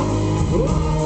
oh, oh.